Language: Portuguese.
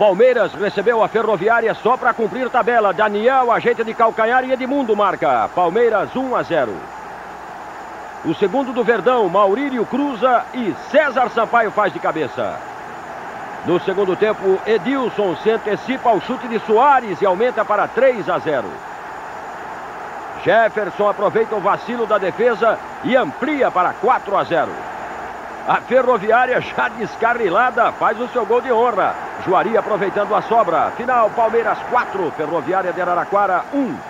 Palmeiras recebeu a Ferroviária só para cumprir tabela. Daniel ajeita de calcanhar e Edmundo marca. Palmeiras 1 a 0. O segundo do Verdão, Maurílio cruza e César Sampaio faz de cabeça. No segundo tempo, Edilson se antecipa ao chute de Soares e aumenta para 3 a 0. Jefferson aproveita o vacilo da defesa e amplia para 4 a 0. A Ferroviária, já descarrilada, faz o seu gol de honra. Juari aproveitando a sobra. Final, Palmeiras 4, Ferroviária de Araraquara 1.